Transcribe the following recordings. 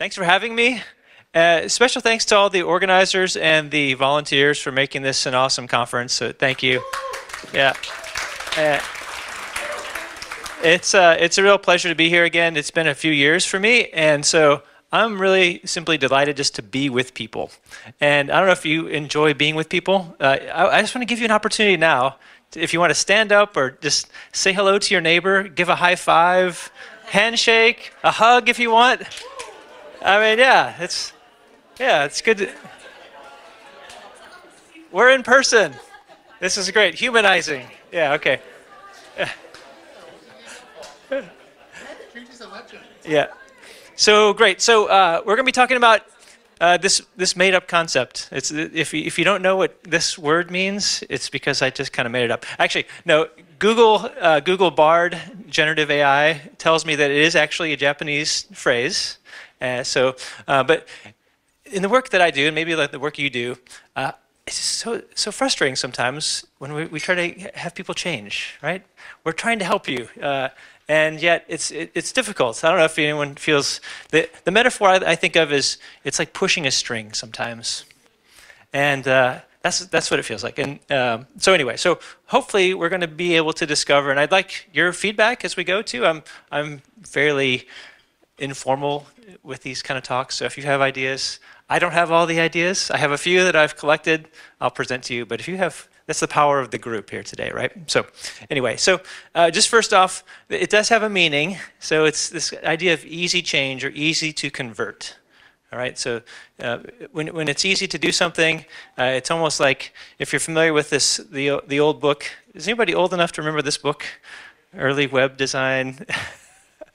Thanks for having me. Uh, special thanks to all the organizers and the volunteers for making this an awesome conference. So thank you. Yeah. Uh, it's, uh, it's a real pleasure to be here again. It's been a few years for me, and so I'm really simply delighted just to be with people. And I don't know if you enjoy being with people. Uh, I, I just want to give you an opportunity now. If you want to stand up or just say hello to your neighbor, give a high five, handshake, a hug if you want. I mean, yeah, it's yeah, it's good. To, we're in person. This is great. Humanizing. Yeah. Okay. yeah. So great. So uh, we're going to be talking about uh, this this made up concept. It's if you, if you don't know what this word means, it's because I just kind of made it up. Actually, no. Google uh, Google Bard generative AI tells me that it is actually a Japanese phrase. Uh, so, uh, but in the work that I do, and maybe like the work you do, uh, it's so so frustrating sometimes when we, we try to have people change. Right? We're trying to help you, uh, and yet it's it, it's difficult. I don't know if anyone feels the the metaphor I, I think of is it's like pushing a string sometimes, and. Uh, that's that's what it feels like. And um, so anyway, so hopefully we're going to be able to discover. And I'd like your feedback as we go too. I'm I'm fairly informal with these kind of talks. So if you have ideas, I don't have all the ideas. I have a few that I've collected. I'll present to you. But if you have, that's the power of the group here today, right? So anyway, so uh, just first off, it does have a meaning. So it's this idea of easy change or easy to convert. All right, so uh, when, when it's easy to do something, uh, it's almost like if you're familiar with this, the, the old book. Is anybody old enough to remember this book? Early web design.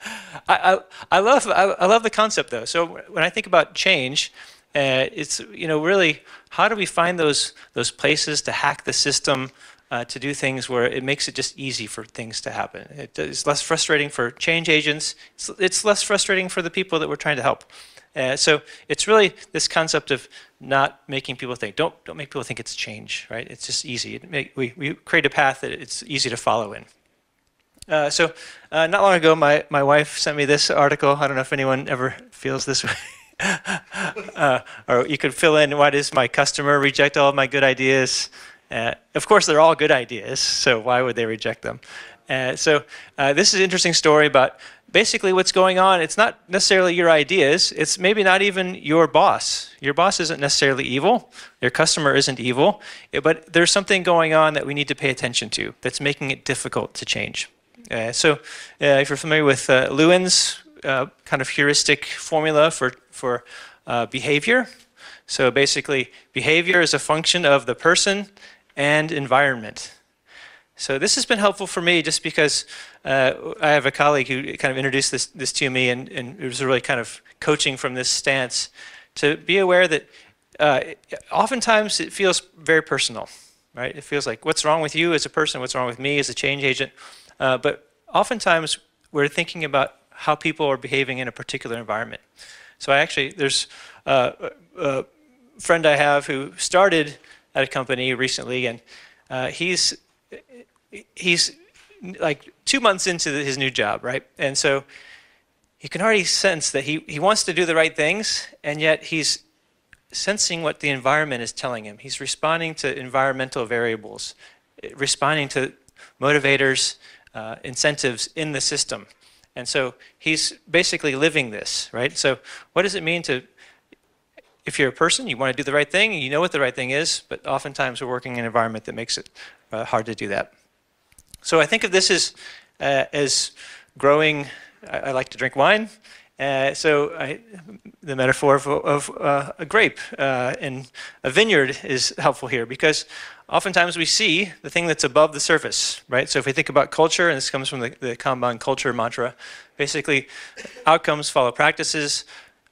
I, I, love, I, I, love the concept though. So when I think about change, uh, it's, you know, really, how do we find those, those places to hack the system uh, to do things where it makes it just easy for things to happen. It is less frustrating for change agents. It's, it's, less frustrating for the people that we're trying to help. Uh, so it's really this concept of not making people think. Don't don't make people think it's change, right? It's just easy. Make, we we create a path that it's easy to follow in. Uh, so uh, not long ago, my, my wife sent me this article. I don't know if anyone ever feels this way. uh, or you could fill in, why does my customer reject all of my good ideas? Uh, of course, they're all good ideas, so why would they reject them? Uh, so this is an interesting story about basically what's going on. It's not necessarily your ideas. It's maybe not even your boss. Your boss isn't necessarily evil. Your customer isn't evil. But there's something going on that we need to pay attention to that's making it difficult to change. Uh, so uh, if you're familiar with uh, Lewin's uh, kind of heuristic formula for, for uh, behavior, so basically behavior is a function of the person and environment. So this has been helpful for me just because uh, I have a colleague who kind of introduced this, this to me and, and it was really kind of coaching from this stance to be aware that oftentimes it feels very personal, right? It feels like what's wrong with you as a person, what's wrong with me as a change agent. Uh, but oftentimes we're thinking about how people are behaving in a particular environment. So I actually, there's a, a friend I have who started at a company recently, and uh, he's he's like two months into his new job, right? And so you can already sense that he, he wants to do the right things, and yet he's sensing what the environment is telling him. He's responding to environmental variables, responding to motivators, uh, incentives in the system. And so he's basically living this, right? So what does it mean to, if you're a person, you want to do the right thing, you know what the right thing is, but oftentimes we're working in an environment that makes it uh, hard to do that. So I think of this as, uh, as growing, I, I, like to drink wine, uh, so I, the metaphor of, of uh, a grape uh, and a vineyard is helpful here because oftentimes we see the thing that's above the surface, right? So if we think about culture, and this comes from the, the Kanban culture mantra, basically outcomes follow practices,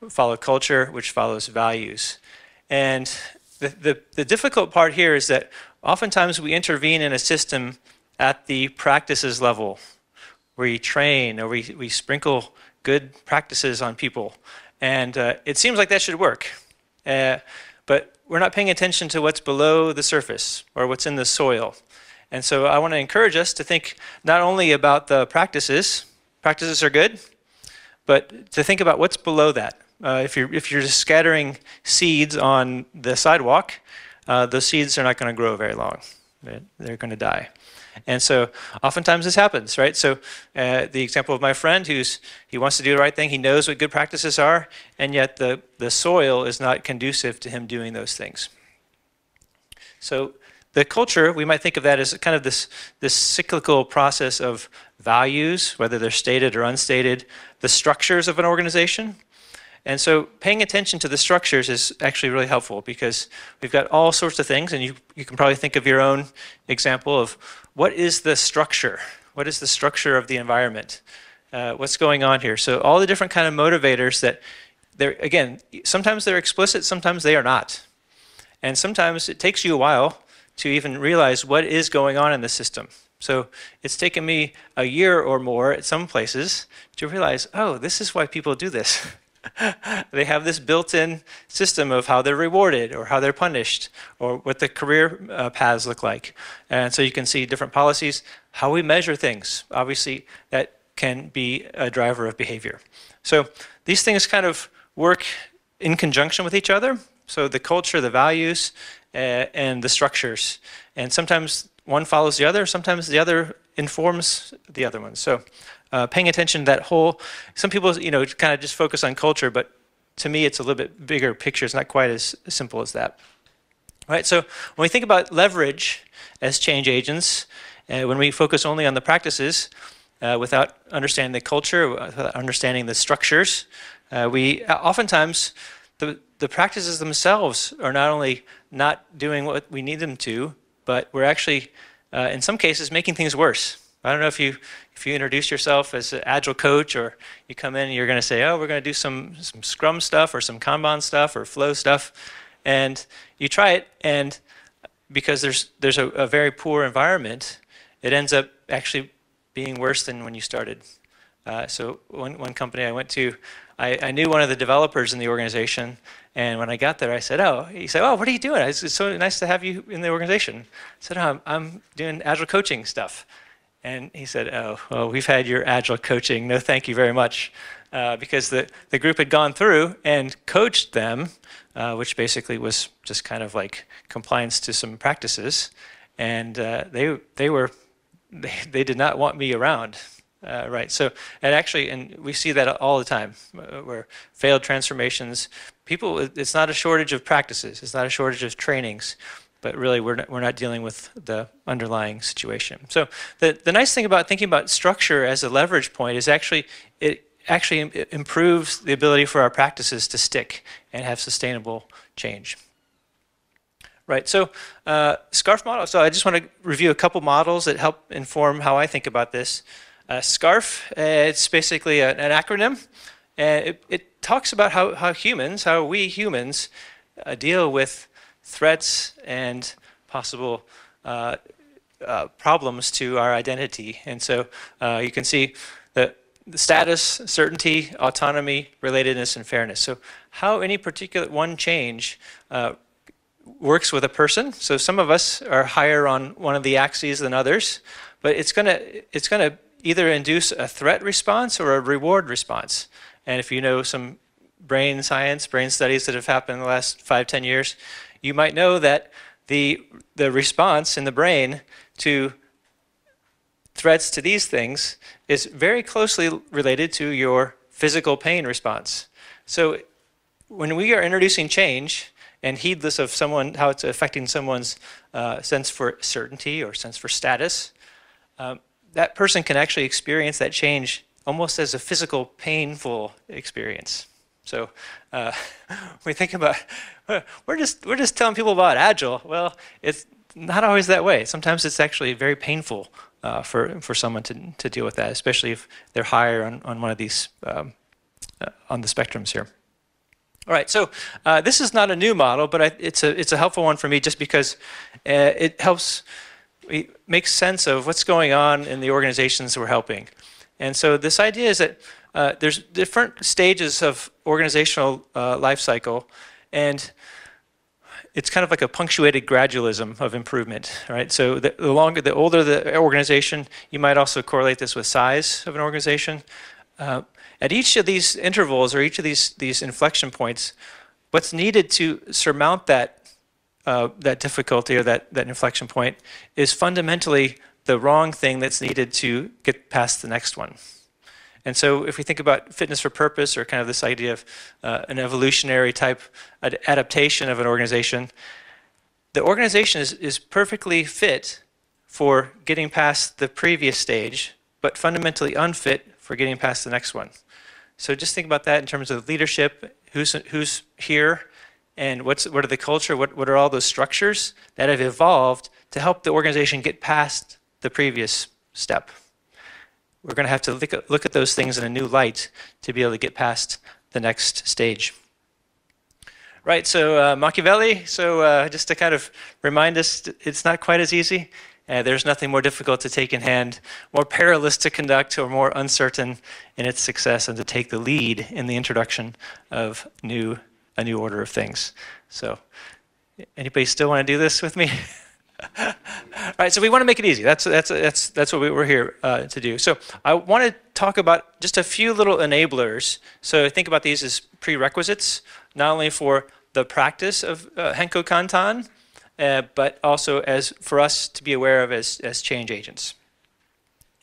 follow culture, which follows values. And the, the, the difficult part here is that oftentimes we intervene in a system at the practices level, where we train or we, we sprinkle good practices on people. And uh, it seems like that should work. Uh, but we're not paying attention to what's below the surface or what's in the soil. And so I want to encourage us to think not only about the practices, practices are good, but to think about what's below that. Uh, if you're if you're just scattering seeds on the sidewalk, uh, those seeds are not going to grow very long. They're going to die. And so oftentimes this happens, right? So uh, the example of my friend who's he wants to do the right thing, he knows what good practices are, and yet the, the soil is not conducive to him doing those things. So the culture, we might think of that as kind of this, this cyclical process of values, whether they're stated or unstated, the structures of an organization. And so paying attention to the structures is actually really helpful because we've got all sorts of things, and you, you can probably think of your own example of what is the structure? What is the structure of the environment? Uh, what's going on here? So all the different kind of motivators that they're, again, sometimes they're explicit, sometimes they are not. And sometimes it takes you a while to even realize what is going on in the system. So it's taken me a year or more at some places to realize, oh, this is why people do this. they have this built-in system of how they're rewarded or how they're punished or what the career uh, paths look like. And so you can see different policies, how we measure things. Obviously, that can be a driver of behavior. So these things kind of work in conjunction with each other. So the culture, the values, uh, and the structures. And sometimes one follows the other, sometimes the other informs the other one. So uh, paying attention to that whole, some people, you know, kind of just focus on culture, but to me, it's a little bit bigger picture. It's not quite as simple as that. All right, so when we think about leverage as change agents, uh, when we focus only on the practices uh, without understanding the culture, without understanding the structures, uh, we oftentimes, the, the practices themselves are not only not doing what we need them to, but we're actually, uh, in some cases, making things worse. I don't know if you if you introduce yourself as an agile coach or you come in and you're going to say, oh, we're going to do some, some Scrum stuff or some Kanban stuff or Flow stuff, and you try it, and because there's, there's a, a very poor environment, it ends up actually being worse than when you started. Uh, so one, one company I went to, I, I, knew one of the developers in the organization, and when I got there, I said, "Oh," he said, "Oh, what are you doing? It's, it's so nice to have you in the organization." I said, oh, I'm, I'm doing agile coaching stuff." And he said, Oh, well, we've had your agile coaching. No, thank you very much. Uh, because the, the group had gone through and coached them, uh, which basically was just kind of like compliance to some practices. And uh, they, they, were, they, they did not want me around. Uh, right. So, and actually, and we see that all the time, uh, where failed transformations, people, it's not a shortage of practices, it's not a shortage of trainings but really we're not, we're not dealing with the underlying situation. So the, the nice thing about thinking about structure as a leverage point is actually it actually improves the ability for our practices to stick and have sustainable change. Right, so uh, SCARF model, so I just want to review a couple models that help inform how I think about this. Uh, SCARF, uh, it's basically a, an acronym, and it, it, talks about how, how humans, how we humans uh, deal with threats and possible uh, uh, problems to our identity. And so uh, you can see the, the status, certainty, autonomy, relatedness, and fairness. So how any particular one change uh, works with a person. So some of us are higher on one of the axes than others, but it's going to it's going to either induce a threat response or a reward response. And if you know some brain science, brain studies that have happened in the last five, ten years, you might know that the, the response in the brain to threats to these things is very closely related to your physical pain response. So when we are introducing change and heedless of someone, how it's affecting someone's uh, sense for certainty or sense for status, um, that person can actually experience that change almost as a physical, painful experience. So uh, we think about we're just we're just telling people about agile. Well, it's not always that way. Sometimes it's actually very painful uh, for for someone to to deal with that, especially if they're higher on on one of these um, uh, on the spectrums here. All right, so uh, this is not a new model, but I, it's a it's a helpful one for me just because uh, it helps make sense of what's going on in the organizations we're helping. And so this idea is that uh, there's different stages of organizational uh, life cycle, and it's kind of like a punctuated gradualism of improvement, right? So the, the longer, the older the organization, you might also correlate this with size of an organization. uh, at each of these intervals or each of these, these inflection points, what's needed to surmount that, uh, that difficulty or that, that inflection point is fundamentally the wrong thing that's needed to get past the next one. And so if we think about fitness for purpose or kind of this idea of uh, an evolutionary type ad adaptation of an organization, the organization is, is perfectly fit for getting past the previous stage, but fundamentally unfit for getting past the next one. So just think about that in terms of leadership, who's, who's here, and what's, what are the culture, what, what are all those structures that have evolved to help the organization get past the previous step. We're going to have to look at, look at those things in a new light to be able to get past the next stage. Right, so uh, Machiavelli, so uh, just to kind of remind us, it's not quite as easy. Uh, there's nothing more difficult to take in hand, more perilous to conduct, or more uncertain in its success than to take the lead in the introduction of new, a new order of things. So, anybody still want to do this with me? Right, so we want to make it easy. That's, that's, that's, that's what we were here uh, to do. So I want to talk about just a few little enablers. So think about these as prerequisites, not only for the practice of uh, Henko Kantan, uh, but also as for us to be aware of as, as change agents.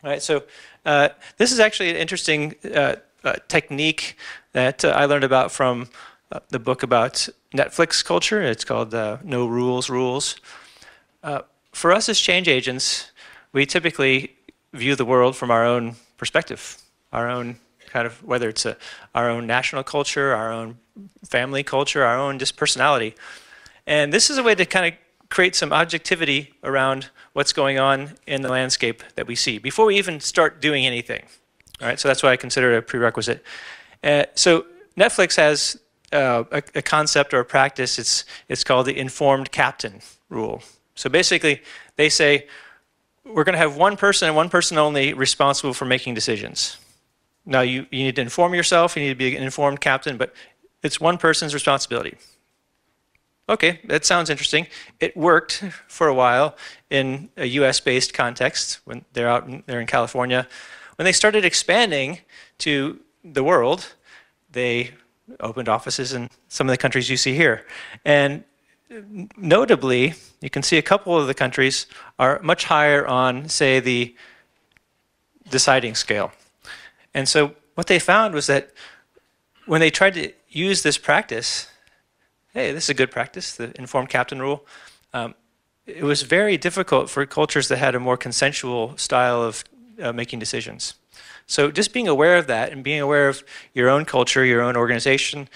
All right, so uh, this is actually an interesting uh, uh, technique that I learned about from the book about Netflix culture. It's called No Rules Rules. Uh, for us as change agents, we typically view the world from our own perspective, our own kind of, whether it's a, our own national culture, our own family culture, our own just personality. And this is a way to kind of create some objectivity around what's going on in the landscape that we see before we even start doing anything. All right, so that's why I consider it a prerequisite. Uh, so Netflix has uh, a, a, concept or a practice. It's it's called the informed captain rule. So basically, they say, we're going to have one person and one person only responsible for making decisions. Now, you, you need to inform yourself, you need to be an informed captain, but it's one person's responsibility. Okay, that sounds interesting. It worked for a while in a US-based context when they're out in, they're in California. When they started expanding to the world, they opened offices in some of the countries you see here. And notably, you can see a couple of the countries are much higher on, say, the deciding scale. And so what they found was that when they tried to use this practice, hey, this is a good practice, the informed captain rule, um, it was very difficult for cultures that had a more consensual style of uh, making decisions. So just being aware of that and being aware of your own culture, your own organization,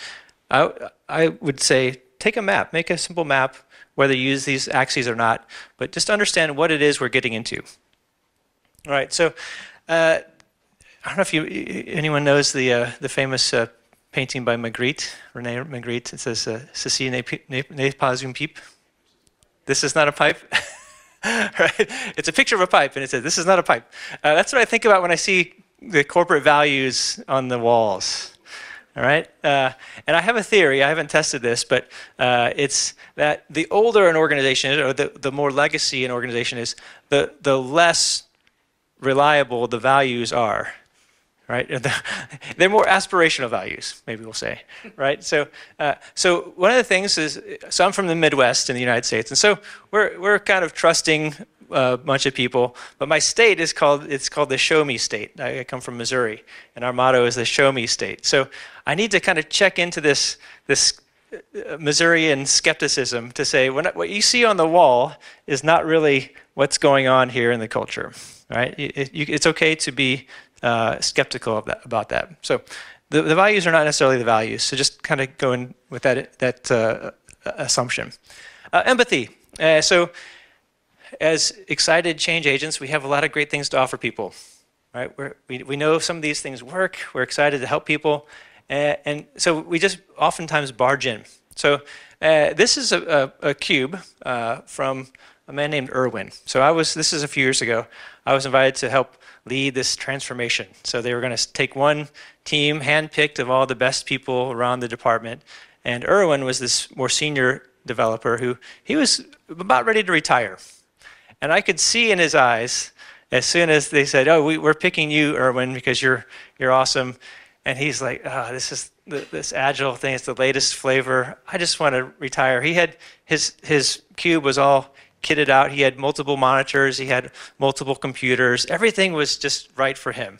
I, I would say take a map, make a simple map, whether you use these axes or not, but just understand what it is we're getting into. All right, so uh, I don't know if you anyone knows the uh, the famous uh, painting by Magritte, Rene Magritte. It says uh, "Ceci n'est pas une pipe." This is not a pipe. right? It's a picture of a pipe, and it says, "This is not a pipe." Uh, that's what I think about when I see the corporate values on the walls. All right, uh, and I have a theory. I haven't tested this, but uh, it's that the older an organization is, or the, the more legacy an organization is, the the less reliable the values are. Right, they're more aspirational values, maybe we'll say. Right, so uh, so one of the things is, so I'm from the Midwest in the United States, and so we're we're kind of trusting a bunch of people. But my state is called it's called the Show Me State. I come from Missouri, and our motto is the Show Me State. So I need to kind of check into this this uh, Missourian skepticism to say what you see on the wall is not really what's going on here in the culture. Right? It, it, it's okay to be uh, skeptical that, about that. So the, the values are not necessarily the values. So just kind of go in with that that uh, assumption. Uh, empathy. Uh, so as excited change agents, we have a lot of great things to offer people. Right? We're, we, we know some of these things work. We're excited to help people. Uh, and so we just oftentimes barge in. So uh, this is a, a, a cube uh, from a man named Irwin. So I was, this is a few years ago, I was invited to help lead this transformation. So they were going to take one team, handpicked of all the best people around the department, and Irwin was this more senior developer who he was about ready to retire. And I could see in his eyes as soon as they said, "Oh, we, are picking you, Erwin, because you're you're awesome," and he's like, "Oh, this is this agile thing. It's the latest flavor. I just want to retire." He had his his cube was all kitted out. He had multiple monitors. He had multiple computers. Everything was just right for him.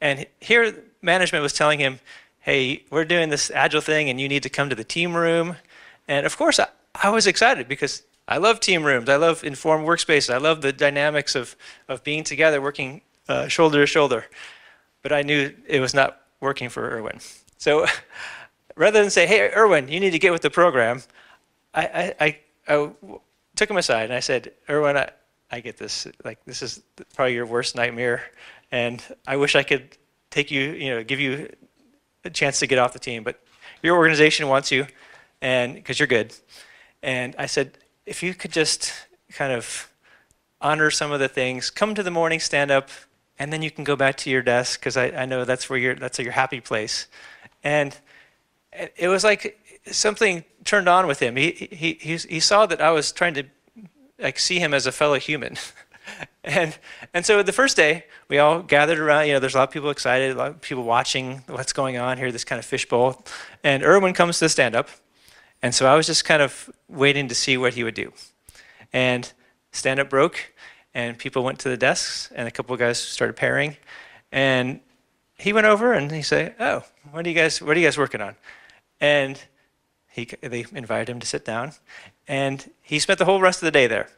And here, management was telling him, "Hey, we're doing this agile thing, and you need to come to the team room." And of course, I, I was excited because I love team rooms. I love informed workspaces. I love the dynamics of, of being together, working uh, shoulder to shoulder. But I knew it was not working for Erwin. So rather than say, hey, Erwin, you need to get with the program, I, I, I, I took him aside and I said, Erwin, I, I get this. Like, this is probably your worst nightmare. And I wish I could take you, you know, give you a chance to get off the team. But your organization wants you, and because you're good. And I said, if you could just kind of honor some of the things, come to the morning, stand up, and then you can go back to your desk because I, I know that's where you're that's your happy place. And it was like something turned on with him. He he he, he saw that I was trying to like see him as a fellow human. and and so the first day we all gathered around. You know, there's a lot of people excited, a lot of people watching what's going on here, this kind of fishbowl. And Erwin comes to stand up, and so I was just kind of waiting to see what he would do. And stand up broke, and people went to the desks, and a couple of guys started pairing. And he went over and he said, "Oh, what are you guys? What are you guys working on?" And he, they invited him to sit down, and he spent the whole rest of the day there.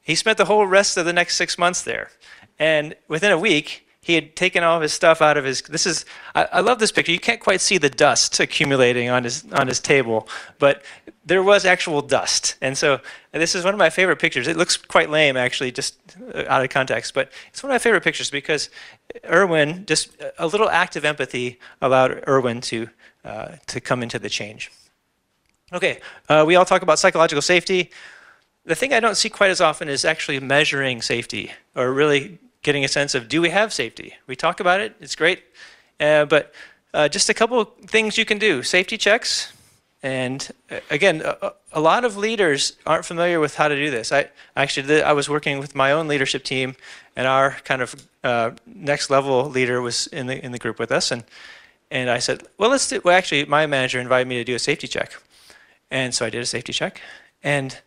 He spent the whole rest of the next six months there, and within a week, he had taken all of his stuff out of his. This is I, I, love this picture. You can't quite see the dust accumulating on his on his table, but there was actual dust. And so this is one of my favorite pictures. It looks quite lame actually, just uh, out of context, but it's one of my favorite pictures because Erwin, just a little act of empathy, allowed Erwin to uh, to come into the change. Okay, uh, we all talk about psychological safety. The thing I don't see quite as often is actually measuring safety or really getting a sense of do we have safety? We talk about it, it's great, uh, but uh, just a couple things you can do. Safety checks, and uh, again, a, a, lot of leaders aren't familiar with how to do this. I actually I was working with my own leadership team, and our kind of uh, next level leader was in the in the group with us, and and I said, well, let's do. Well, actually, my manager invited me to do a safety check, and so I did a safety check, and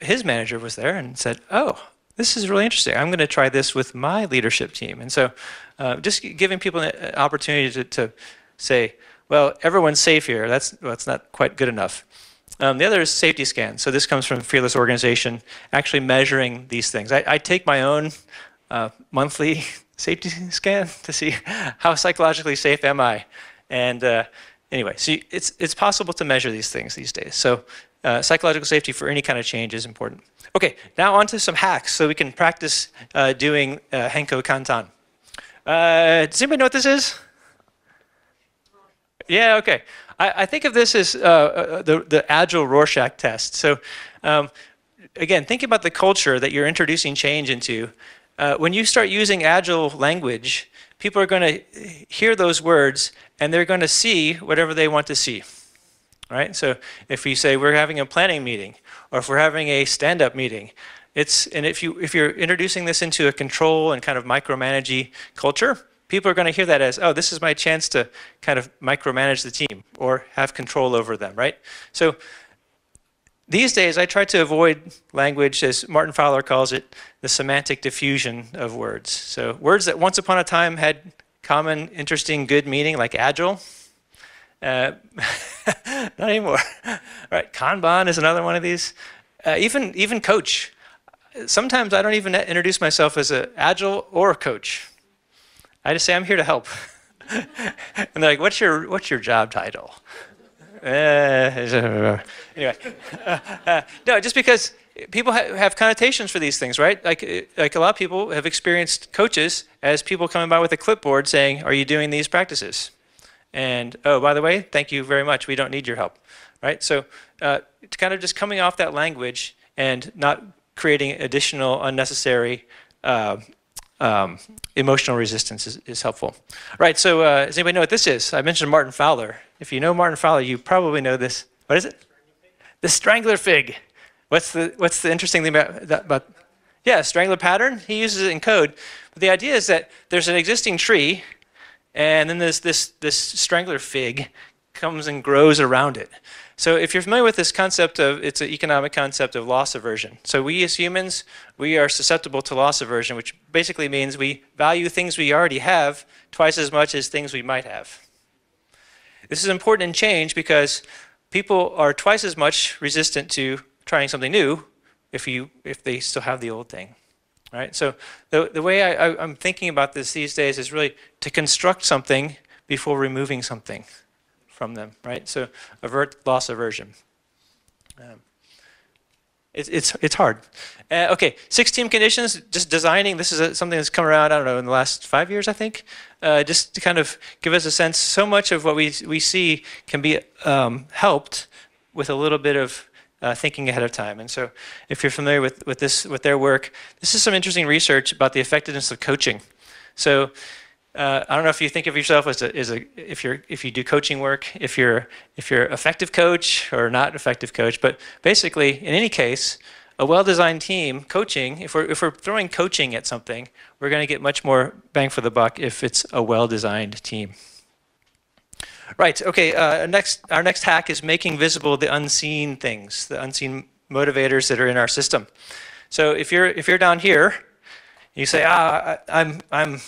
his manager was there and said, oh, this is really interesting. I'm going to try this with my leadership team. And so uh, just giving people an opportunity to, to, say, well, everyone's safe here. That's, well, that's not quite good enough. Um, the other is safety scan. So this comes from Fearless Organization, actually measuring these things. I, I take my own uh, monthly safety scan to see how psychologically safe am I. And uh, anyway, so it's, it's possible to measure these things these days. So uh, psychological safety for any kind of change is important. Okay, now on to some hacks so we can practice uh, doing uh, Henko Kantan. Uh, does anybody know what this is? Yeah, okay. I, I think of this as uh, uh, the, the Agile Rorschach test. So um, again, think about the culture that you're introducing change into. Uh, when you start using Agile language, people are going to hear those words and they're going to see whatever they want to see right? So if you say we're having a planning meeting, or if we're having a stand-up meeting, it's and if you if you're introducing this into a control and kind of micromanagey culture, people are going to hear that as, oh, this is my chance to kind of micromanage the team or have control over them, right? So these days, I try to avoid language, as Martin Fowler calls it, the semantic diffusion of words. So words that once upon a time had common, interesting, good meaning, like agile, uh, not anymore. right, Kanban is another one of these. Uh, even even coach. Sometimes I don't even introduce myself as an agile or a coach. I just say I'm here to help. and they're like, "What's your what's your job title?" Uh, anyway, uh, no, just because people ha have connotations for these things, right? Like like a lot of people have experienced coaches as people coming by with a clipboard saying, "Are you doing these practices?" And oh, by the way, thank you very much. We don't need your help, right? So uh, it's kind of just coming off that language and not creating additional unnecessary uh, um, emotional resistance is, is, helpful. Right, so uh, does anybody know what this is? I mentioned Martin Fowler. If you know Martin Fowler, you probably know this. What is it? The strangler fig. What's the, what's the interesting thing about that? About, Yeah, strangler pattern. He uses it in code. But the idea is that there's an existing tree, and then there's this, this strangler fig comes and grows around it. So if you're familiar with this concept of, it's an economic concept of loss aversion. So we as humans, we are susceptible to loss aversion, which basically means we value things we already have twice as much as things we might have. This is important in change because people are twice as much resistant to trying something new if, you, if they still have the old thing. Right? So the, the way I, I, I'm thinking about this these days is really to construct something before removing something from them, right? So avert loss aversion. Um, it's, it's, it's hard. Uh, okay, six team conditions, just designing. This is a, something that's come around, I don't know, in the last five years, I think. Uh, just to kind of give us a sense, so much of what we, we see can be um, helped with a little bit of uh, thinking ahead of time. And so if you're familiar with, with, this, with their work, this is some interesting research about the effectiveness of coaching. So uh, I don't know if you think of yourself as a, as a if you're if you do coaching work, if you're if you're effective coach or not effective coach, but basically in any case, a well-designed team coaching, if we're if we're throwing coaching at something, we're going to get much more bang for the buck if it's a well-designed team. Right. Okay. Uh, next, our next hack is making visible the unseen things, the unseen motivators that are in our system. So if you're if you're down here, you say, ah, I, I'm I'm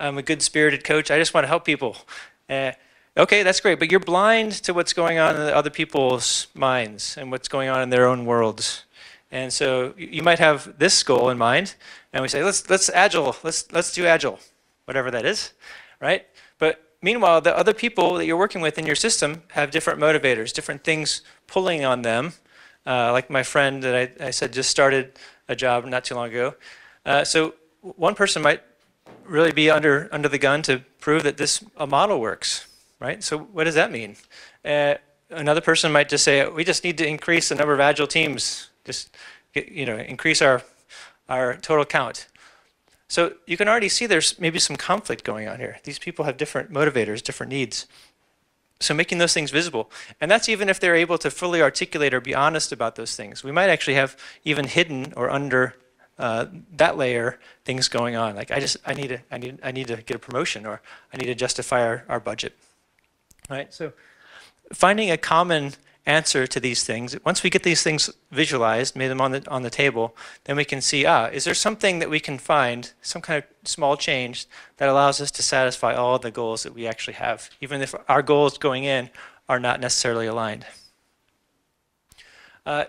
I'm a good-spirited coach. I just want to help people. Uh, okay, that's great, but you're blind to what's going on in other people's minds and what's going on in their own worlds. And so you might have this goal in mind, and we say, let's let's agile, let's let's do agile, whatever that is, right? But meanwhile, the other people that you're working with in your system have different motivators, different things pulling on them. Uh, like my friend that I, I, said just started a job not too long ago. Uh, so one person might really be under under the gun to prove that this a model works, right? So what does that mean? Uh, another person might just say we just need to increase the number of agile teams, just get, you know increase our our total count. So you can already see there's maybe some conflict going on here. These people have different motivators, different needs. So making those things visible. And that's even if they're able to fully articulate or be honest about those things. We might actually have even hidden or under uh, that layer things going on. Like I just I need to I need I need to get a promotion or I need to justify our, our budget. Right? So finding a common answer to these things, once we get these things visualized, made them on the on the table, then we can see, ah, is there something that we can find, some kind of small change that allows us to satisfy all the goals that we actually have, even if our goals going in are not necessarily aligned. Uh,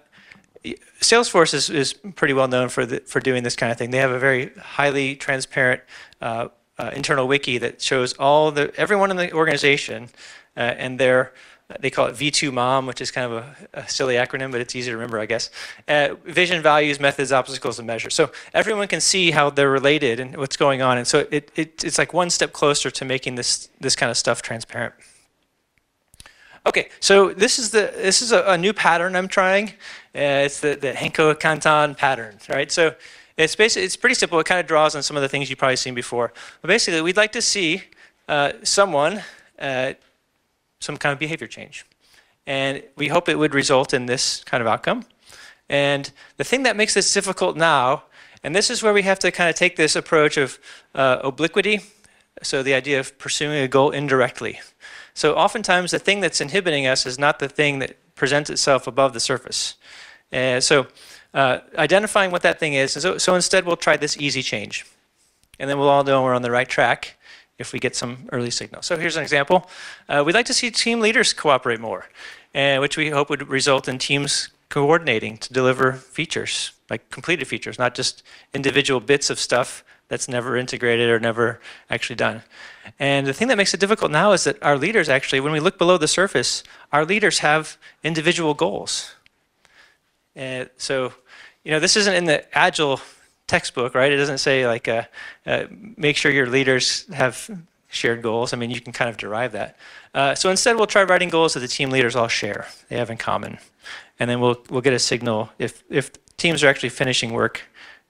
Salesforce is, is pretty well known for, the, for doing this kind of thing. They have a very highly transparent uh, uh, internal wiki that shows all the everyone in the organization uh, and their they call it V2 MOM, which is kind of a, a, silly acronym, but it's easy to remember, I guess. Uh, vision, values, methods, obstacles, and measures. So everyone can see how they're related and what's going on. And so it, it, it's like one step closer to making this, this kind of stuff transparent. Okay, so this is the this is a, a new pattern I'm trying. Uh, it's the the Henko Kantan pattern, right? So it's basically it's pretty simple. It kind of draws on some of the things you've probably seen before. But basically, we'd like to see uh, someone uh, some kind of behavior change, and we hope it would result in this kind of outcome. And the thing that makes this difficult now, and this is where we have to kind of take this approach of uh, obliquity, so the idea of pursuing a goal indirectly. So oftentimes the thing that's inhibiting us is not the thing that presents itself above the surface. Uh, so uh, identifying what that thing is, so, so instead we'll try this easy change. And then we'll all know we're on the right track if we get some early signal. So here's an example. Uh, we'd like to see team leaders cooperate more, uh, which we hope would result in teams coordinating to deliver features, like completed features, not just individual bits of stuff that's never integrated or never actually done. And the thing that makes it difficult now is that our leaders actually, when we look below the surface, our leaders have individual goals. And so, you know, this isn't in the Agile textbook, right? It doesn't say like, uh, uh, make sure your leaders have shared goals. I mean, you can kind of derive that. Uh, so instead, we'll try writing goals that the team leaders all share, they have in common. And then we'll, we'll get a signal if, if teams are actually finishing work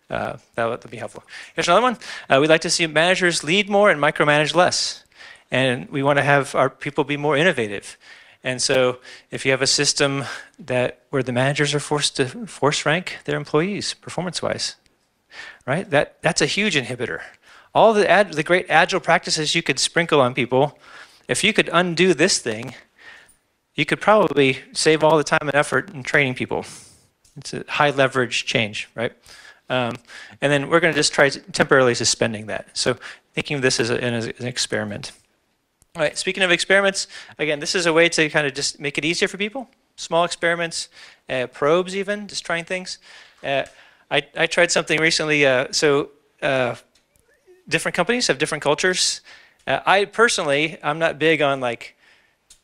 uh, that would be helpful. Here's another one. Uh, we'd like to see managers lead more and micromanage less. And we want to have our people be more innovative. And so if you have a system that where the managers are forced to force rank their employees performance-wise, right? That, that's a huge inhibitor. All the, ad, the great agile practices you could sprinkle on people, if you could undo this thing, you could probably save all the time and effort in training people. It's a high leverage change, right? Um, and then we're going to just try temporarily suspending that. So thinking of this as, a, as an experiment. All right, speaking of experiments, again, this is a way to kind of just make it easier for people. Small experiments, uh, probes even, just trying things. Uh, I, I tried something recently. Uh, so uh, different companies have different cultures. Uh, I personally, I'm not big on like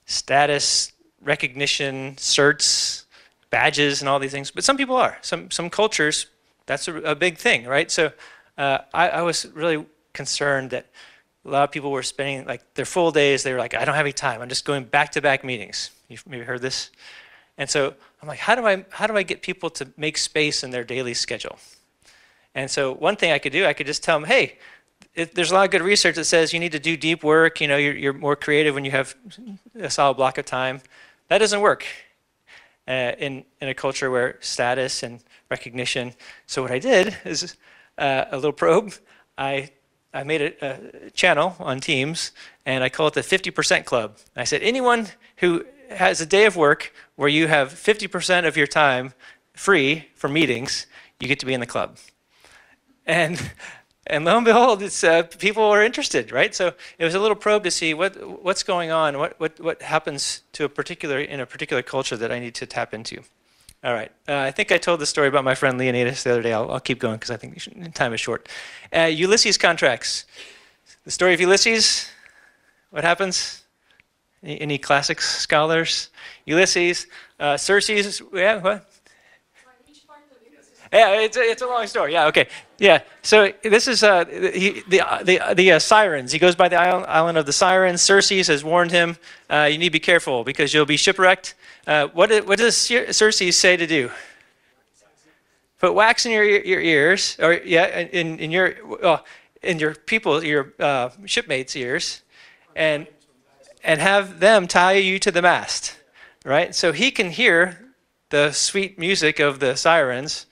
status recognition, certs, badges, and all these things. But some people are. Some some cultures, that's a, a big thing, right? So uh, I, I was really concerned that a lot of people were spending like their full days. They were like, I don't have any time. I'm just going back to back meetings. You've maybe heard this. And so I'm like, how do I how do I get people to make space in their daily schedule? And so one thing I could do, I could just tell them, hey, it, there's a lot of good research that says you need to do deep work. You know, you're, you're more creative when you have a solid block of time. That doesn't work uh, in in a culture where status and recognition. So what I did is uh, a little probe. I I made a, a, channel on Teams, and I call it the 50% Club. I said anyone who has a day of work where you have 50% of your time free for meetings, you get to be in the club. And and lo and behold, it's uh, people are interested, right? So it was a little probe to see what what's going on, what what what happens to a particular in a particular culture that I need to tap into. All right, uh, I think I told the story about my friend Leonidas the other day. I'll, I'll keep going because I think time is short. Uh, Ulysses contracts. The story of Ulysses. What happens? Any, any classics scholars? Ulysses, uh, Circe's, yeah, what? Yeah, it's a, it's a long story. Yeah, okay. Yeah, so this is uh, he, the the the uh, sirens. He goes by the island, of the sirens. Circe has warned him, uh, you need to be careful because you'll be shipwrecked. Uh, what, what does Circe say to do? Put wax in your your ears, or yeah, in in your in your people, your uh, shipmates' ears, and and have them tie you to the mast, right? So he can hear the sweet music of the sirens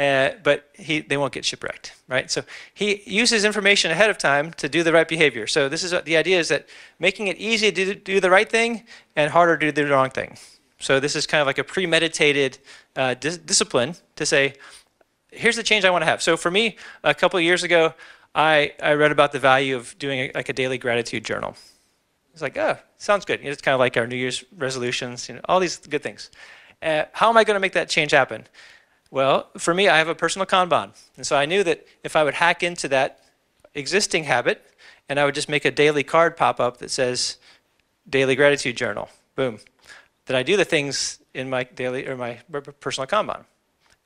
uh, but he, they won't get shipwrecked, right? So he uses information ahead of time to do the right behavior. So this is the idea is that making it easy to do the right thing and harder to do the wrong thing. So this is kind of like a premeditated uh, dis discipline to say, here's the change I want to have. So for me, a couple of years ago, I, I read about the value of doing a, like a daily gratitude journal. It's like, oh, sounds good. It's kind of like our New Year's resolutions, you know, all these good things. Uh, how am I going to make that change happen? Well, for me, I have a personal Kanban. And so I knew that if I would hack into that existing habit and I would just make a daily card pop up that says daily gratitude journal, boom, that I do the things in my daily or my personal Kanban.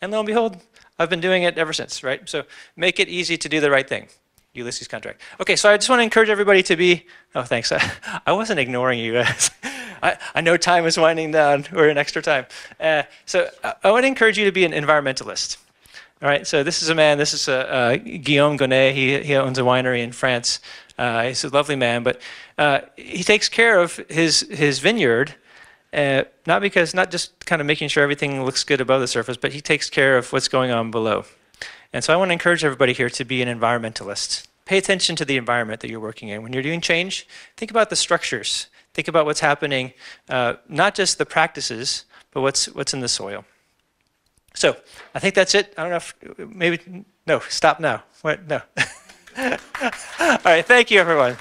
And lo and behold, I've been doing it ever since, right? So make it easy to do the right thing. Ulysses contract. Okay, so I just want to encourage everybody to be, oh, thanks. I wasn't ignoring you guys. I, I know time is winding down. We're in extra time. Uh, so I, I, want to encourage you to be an environmentalist. All right, so this is a man, this is a, uh, Guillaume Gonnet. He, he owns a winery in France. Uh, he's a lovely man, but uh, he takes care of his, his vineyard, uh, not because, not just kind of making sure everything looks good above the surface, but he takes care of what's going on below. And so I want to encourage everybody here to be an environmentalist. Pay attention to the environment that you're working in. When you're doing change, think about the structures. Think about what's happening, uh, not just the practices, but what's, what's in the soil. So I think that's it. I don't know if maybe, no, stop now. What? No. All right, thank you, everyone.